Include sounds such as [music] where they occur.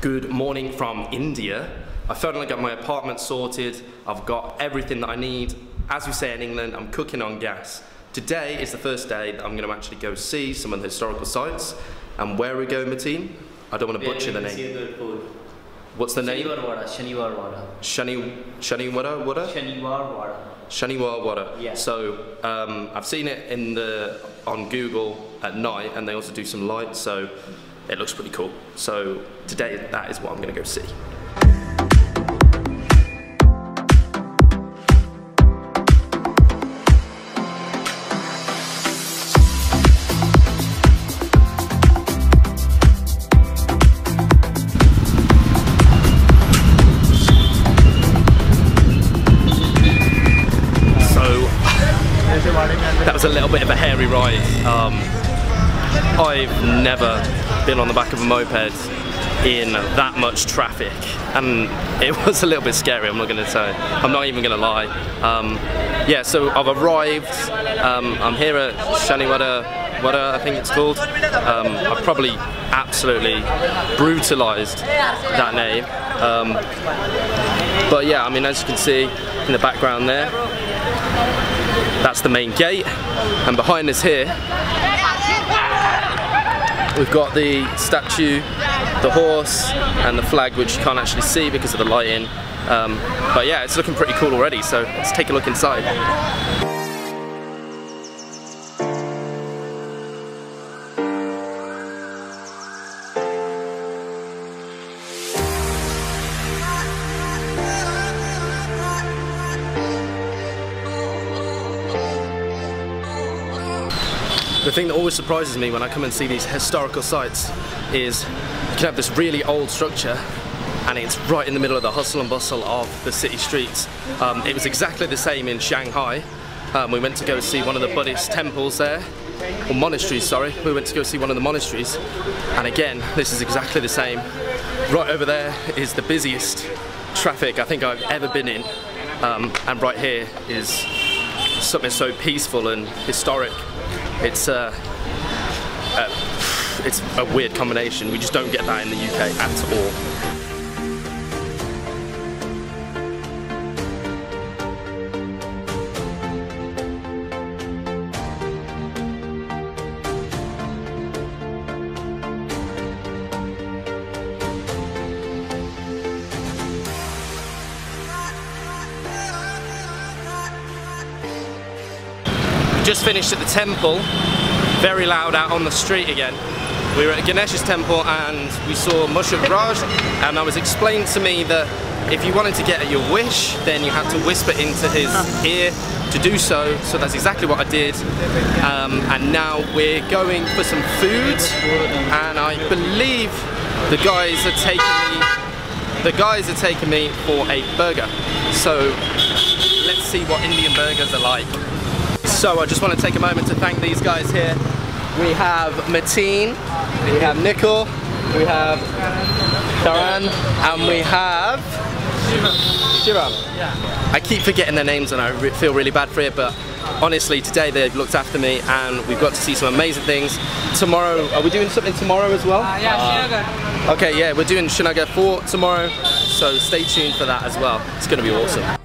Good morning from India. I finally got my apartment sorted. I've got everything that I need. As we say in England, I'm cooking on gas. Today is the first day that I'm going to actually go see some of the historical sites. And where are we going, Mateen? I don't want to butcher the name. What's the name? Shaniwar Wada. Shaniwar Wada. Shani Shaniwara Wada? Shaniwar Wada. Shaniwar Wada. Yeah. So um, I've seen it in the on Google at night, and they also do some lights, so it looks pretty cool. So today, that is what I'm going to go see. So [laughs] that was a little bit of a hairy ride. Um, I've never been on the back of a moped in that much traffic and it [laughs] was a little bit scary I'm not gonna say I'm not even gonna lie. Um, yeah so I've arrived um, I'm here at Shaniwada Wada I think it's called. Um, I've probably absolutely brutalized that name. Um, but yeah I mean as you can see in the background there that's the main gate and behind us here we've got the statue the horse and the flag which you can't actually see because of the lighting. Um, but yeah it's looking pretty cool already so let's take a look inside The thing that always surprises me when I come and see these historical sites is you can have this really old structure and it's right in the middle of the hustle and bustle of the city streets. Um, it was exactly the same in Shanghai. Um, we went to go see one of the Buddhist temples there, or monasteries, sorry. We went to go see one of the monasteries and again, this is exactly the same. Right over there is the busiest traffic I think I've ever been in um, and right here is something so peaceful and historic. It's uh, uh, it's a weird combination. We just don't get that in the UK at all. Just finished at the temple, very loud out on the street again. We were at Ganesh's temple and we saw Mushuk Raj and I was explained to me that if you wanted to get at your wish then you had to whisper into his ear to do so, so that's exactly what I did. Um, and now we're going for some food and I believe the guys are taking me the guys are taking me for a burger. So let's see what Indian burgers are like. So I just want to take a moment to thank these guys here. We have Mateen, we have Nikhil, we have Taran, and we have Shivam. I keep forgetting their names and I re feel really bad for it, but honestly today they've looked after me and we've got to see some amazing things. Tomorrow, are we doing something tomorrow as well? Uh, yeah, Sinhagad. Okay, yeah, we're doing Sinhagad Fort tomorrow, so stay tuned for that as well. It's going to be awesome.